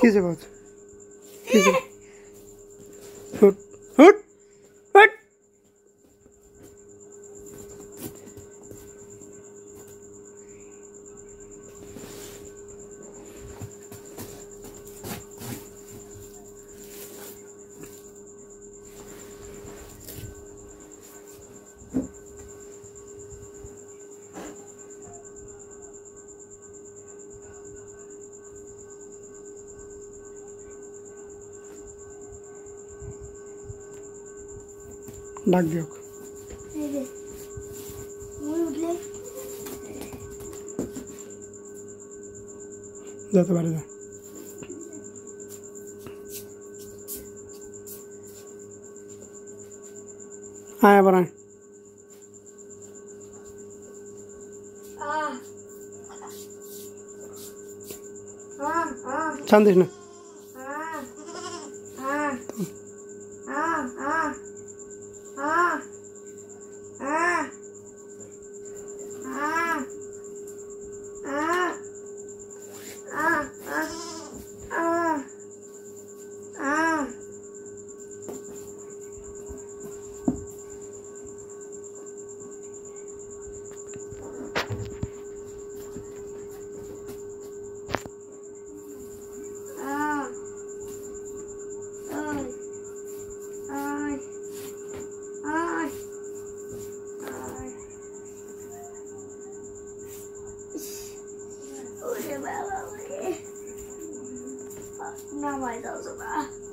Kiss about. Kiss. Hut. ডাক দিও যেতে পারি না আয় আবার আয় চান্দিস না Mama, those a bad.